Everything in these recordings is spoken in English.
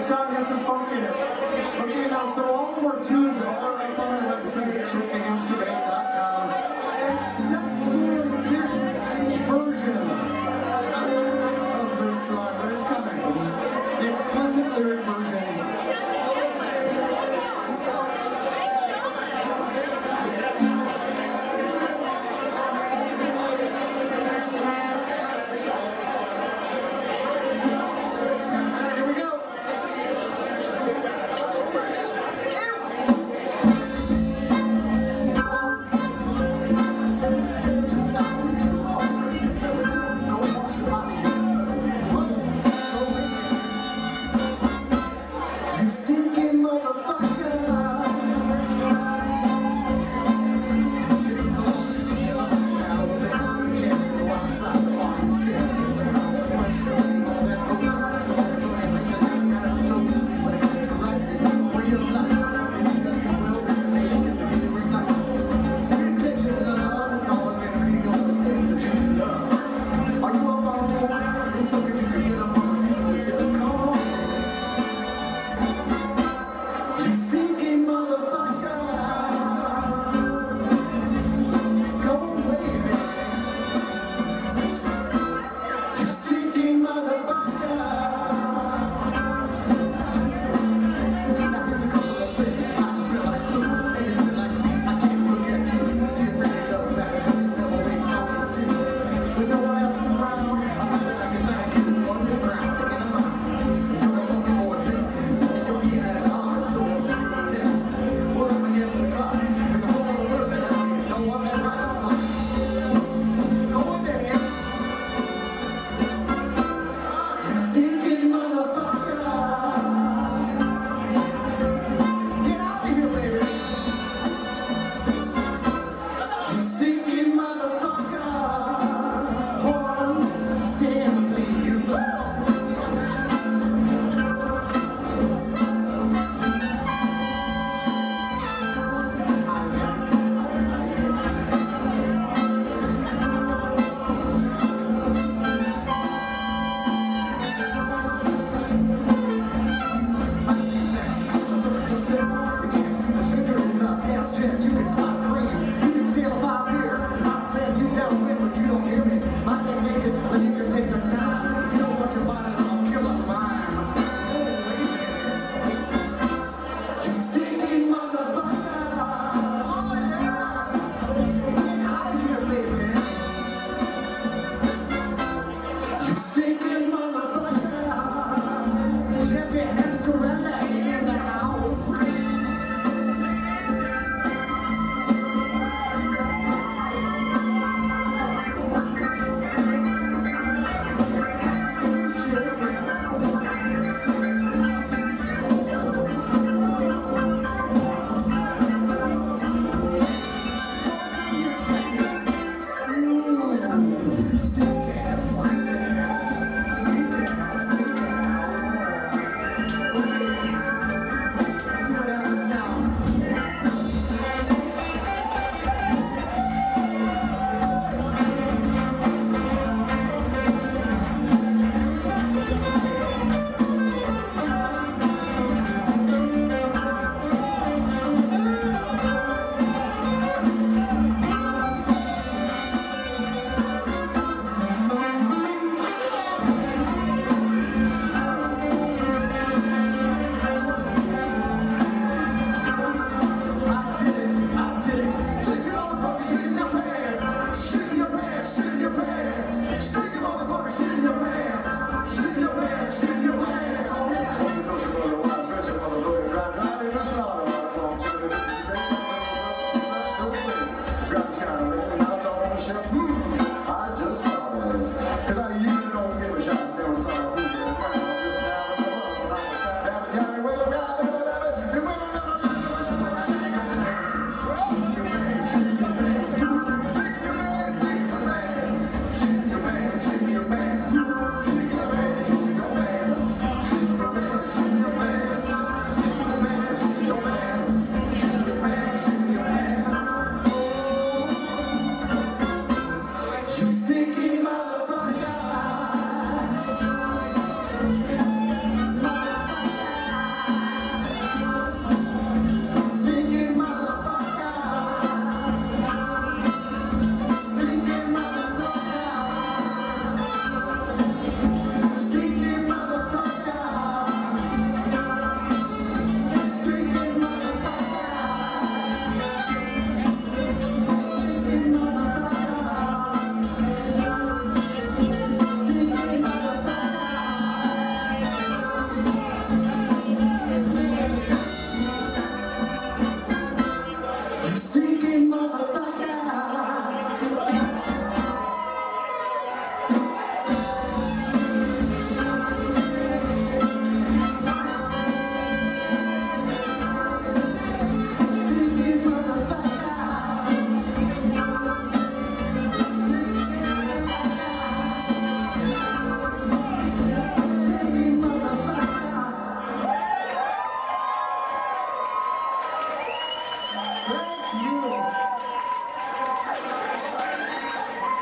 The song has some funk in it. Okay, now, so all of our tunes are up on our website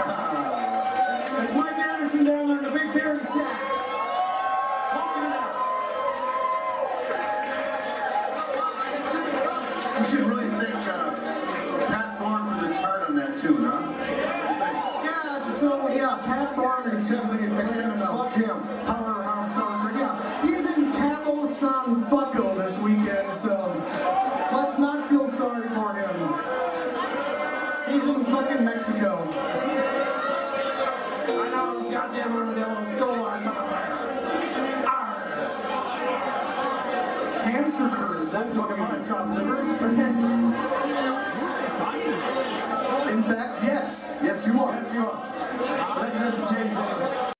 It's Mike Anderson down there in the big beard sack. We should really thank uh, Pat Thorn for the chart on that tune, huh? Yeah, so yeah, Pat Thorn except, except fuck him, powerhouse soccer. Yeah, he's in Cabo San Fucko this weekend, so let's not feel sorry for him. He's in fucking Mexico. Goddamn armadillos stole our time. Hamster cruise, that's what we I drop. In fact, yes. Yes, you are. Yes, you are. That doesn't change anything.